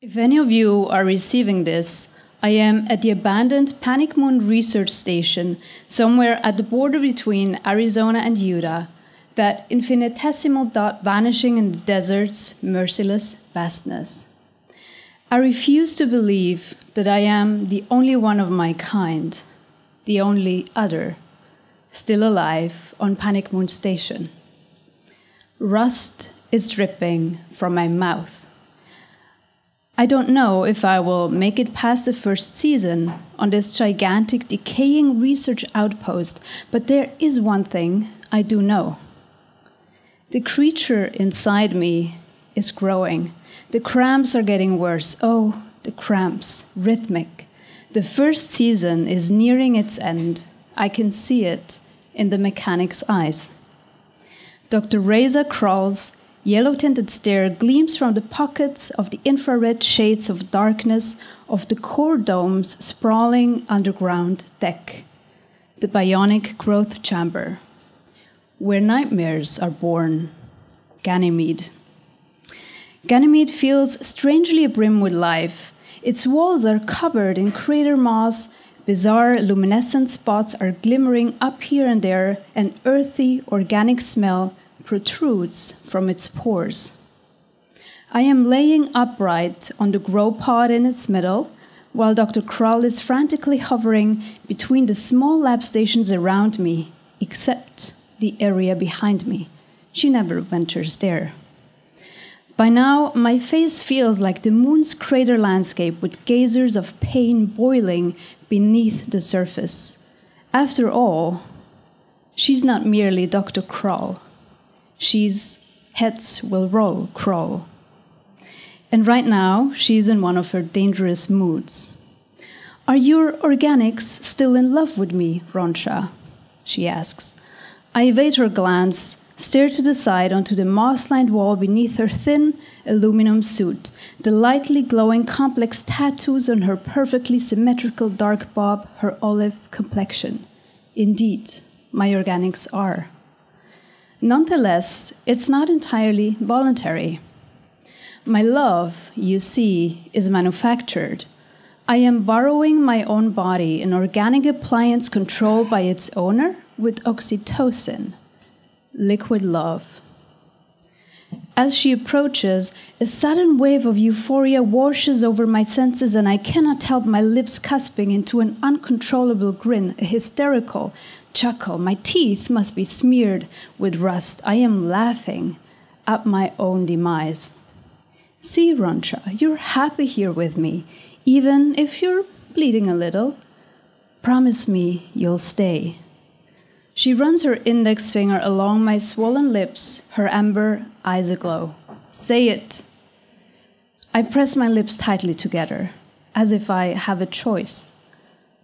If any of you are receiving this, I am at the abandoned Panic Moon research station somewhere at the border between Arizona and Utah, that infinitesimal dot vanishing in the desert's merciless vastness. I refuse to believe that I am the only one of my kind, the only other, still alive on Panic Moon Station. Rust is dripping from my mouth. I don't know if I will make it past the first season on this gigantic, decaying research outpost, but there is one thing I do know. The creature inside me is growing. The cramps are getting worse. Oh, the cramps, rhythmic. The first season is nearing its end. I can see it in the mechanic's eyes. Dr. Razor Krall's Yellow tinted stare gleams from the pockets of the infrared shades of darkness of the core dome's sprawling underground deck, the bionic growth chamber, where nightmares are born. Ganymede. Ganymede feels strangely abrim with life. Its walls are covered in crater moss, bizarre luminescent spots are glimmering up here and there, an earthy, organic smell protrudes from its pores. I am laying upright on the grow pod in its middle, while Dr. Krall is frantically hovering between the small lab stations around me, except the area behind me. She never ventures there. By now, my face feels like the moon's crater landscape with geysers of pain boiling beneath the surface. After all, she's not merely Dr. Krall. She's heads will roll, Krall. And right now, she's in one of her dangerous moods. Are your organics still in love with me, Ronsha? She asks. I evade her glance, stare to the side onto the moss lined wall beneath her thin aluminum suit, the lightly glowing complex tattoos on her perfectly symmetrical dark bob, her olive complexion. Indeed, my organics are. Nonetheless, it's not entirely voluntary. My love, you see, is manufactured. I am borrowing my own body, an organic appliance controlled by its owner, with oxytocin, liquid love. As she approaches, a sudden wave of euphoria washes over my senses, and I cannot help my lips cusping into an uncontrollable grin, a hysterical, chuckle. My teeth must be smeared with rust. I am laughing at my own demise. See, Ronsha, you're happy here with me, even if you're bleeding a little. Promise me you'll stay. She runs her index finger along my swollen lips, her amber eyes aglow. Say it. I press my lips tightly together, as if I have a choice.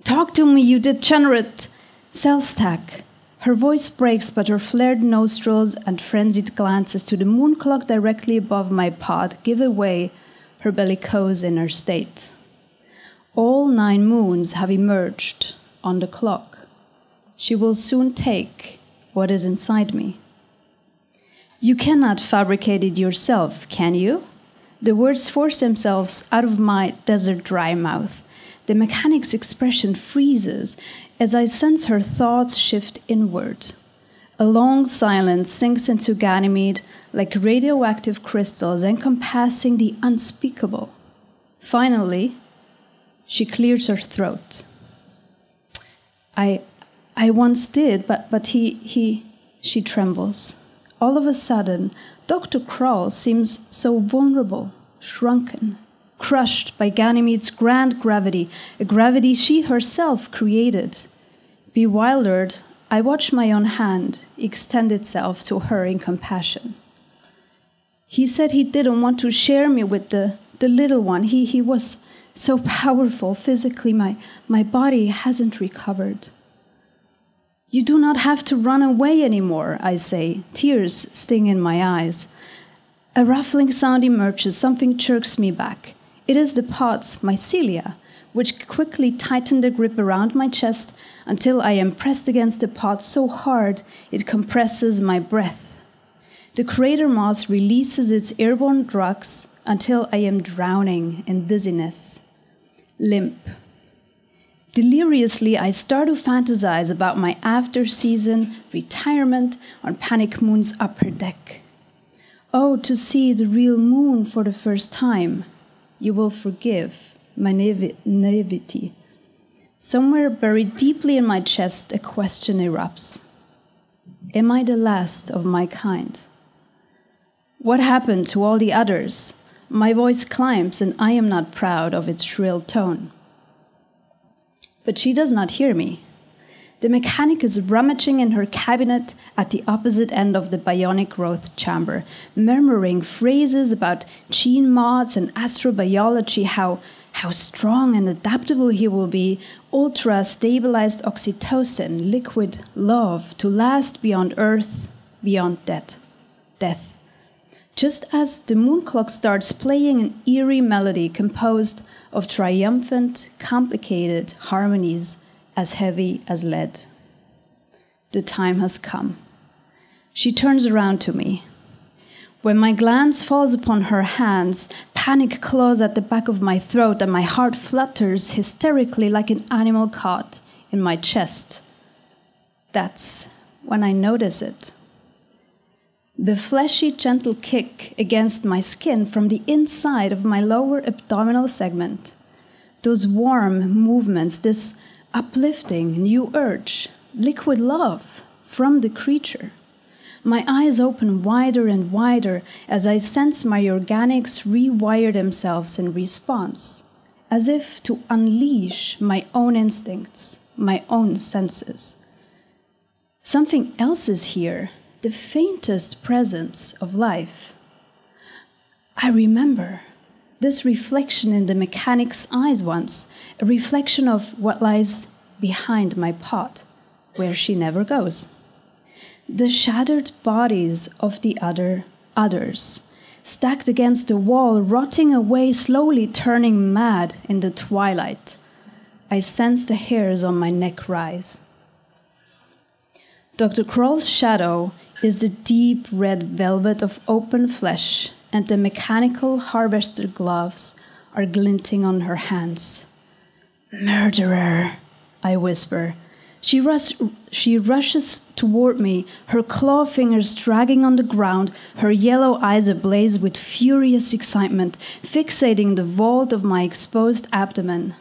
Talk to me, you degenerate! Selstack. Her voice breaks, but her flared nostrils and frenzied glances to the moon clock directly above my pod give away her bellicose inner state. All nine moons have emerged on the clock. She will soon take what is inside me. You cannot fabricate it yourself, can you? The words force themselves out of my desert dry mouth. The mechanic's expression freezes as I sense her thoughts shift inward. A long silence sinks into Ganymede like radioactive crystals encompassing the unspeakable. Finally, she clears her throat. I, I once did, but, but he, he, she trembles. All of a sudden, Dr. Krall seems so vulnerable, shrunken, crushed by Ganymede's grand gravity, a gravity she herself created. Bewildered, I watch my own hand extend itself to her in compassion. He said he didn't want to share me with the, the little one. He, he was so powerful physically, my, my body hasn't recovered. You do not have to run away anymore, I say, tears sting in my eyes. A ruffling sound emerges, something jerks me back. It is the pod's mycelia, which quickly tighten the grip around my chest until I am pressed against the pod so hard it compresses my breath. The crater moss releases its airborne drugs, until I am drowning in dizziness. Limp. Deliriously, I start to fantasize about my after season retirement on Panic Moon's upper deck. Oh, to see the real moon for the first time. You will forgive my naivety. Somewhere buried deeply in my chest, a question erupts Am I the last of my kind? What happened to all the others? My voice climbs, and I am not proud of its shrill tone. But she does not hear me. The mechanic is rummaging in her cabinet at the opposite end of the bionic growth chamber, murmuring phrases about gene mods and astrobiology, how how strong and adaptable he will be, ultra stabilized oxytocin, liquid love to last beyond Earth, beyond death. Death. Just as the moon clock starts playing an eerie melody composed of triumphant, complicated harmonies as heavy as lead. The time has come. She turns around to me. When my glance falls upon her hands, panic claws at the back of my throat and my heart flutters hysterically like an animal caught in my chest. That's when I notice it. The fleshy, gentle kick against my skin from the inside of my lower abdominal segment. Those warm movements, this uplifting new urge, liquid love from the creature. My eyes open wider and wider as I sense my organics rewire themselves in response, as if to unleash my own instincts, my own senses. Something else is here, the faintest presence of life. I remember this reflection in the mechanic's eyes once, a reflection of what lies behind my pot, where she never goes the shattered bodies of the other others, stacked against the wall, rotting away, slowly turning mad in the twilight. I sense the hairs on my neck rise. Dr. Krall's shadow is the deep red velvet of open flesh, and the mechanical harvester gloves are glinting on her hands. Murderer, I whisper, she, rush, she rushes toward me, her claw fingers dragging on the ground, her yellow eyes ablaze with furious excitement, fixating the vault of my exposed abdomen.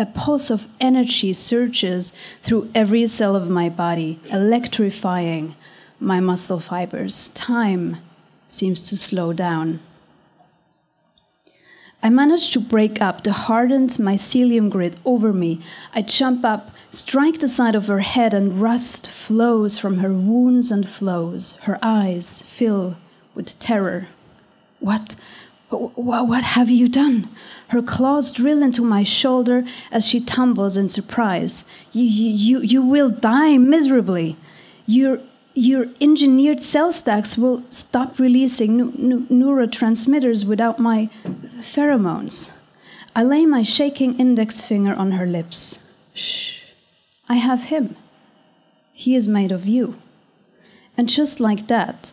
A pulse of energy surges through every cell of my body, electrifying my muscle fibers. Time seems to slow down. I manage to break up the hardened mycelium grid over me. I jump up, strike the side of her head, and rust flows from her wounds and flows. Her eyes fill with terror. What? What have you done? Her claws drill into my shoulder as she tumbles in surprise. You, you, you will die miserably. You're your engineered cell stacks will stop releasing neurotransmitters without my pheromones. I lay my shaking index finger on her lips. Shh, I have him. He is made of you. And just like that,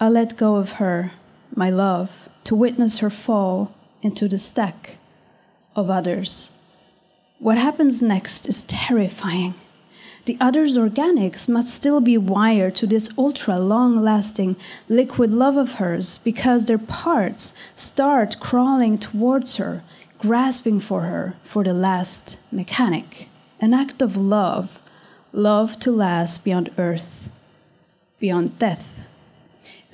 I let go of her, my love, to witness her fall into the stack of others. What happens next is terrifying the other's organics must still be wired to this ultra long lasting liquid love of hers because their parts start crawling towards her, grasping for her for the last mechanic. An act of love, love to last beyond earth, beyond death.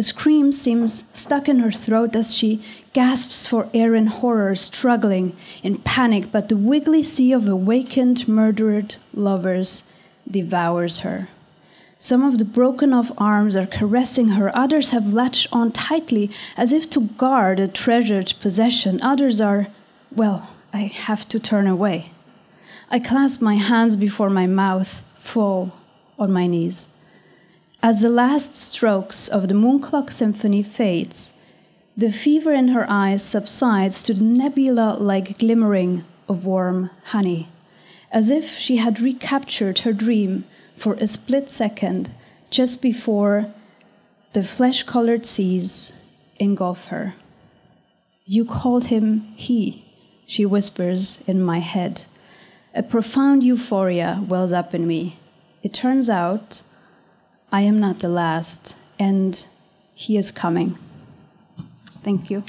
A scream seems stuck in her throat as she gasps for air in horror, struggling in panic, but the wiggly sea of awakened, murdered lovers devours her. Some of the broken off arms are caressing her, others have latched on tightly as if to guard a treasured possession. Others are, well, I have to turn away. I clasp my hands before my mouth, fall on my knees. As the last strokes of the Moonclock Symphony fades, the fever in her eyes subsides to the nebula like glimmering of warm honey as if she had recaptured her dream for a split second just before the flesh colored seas engulf her. You called him he, she whispers in my head. A profound euphoria wells up in me. It turns out I am not the last, and he is coming. Thank you.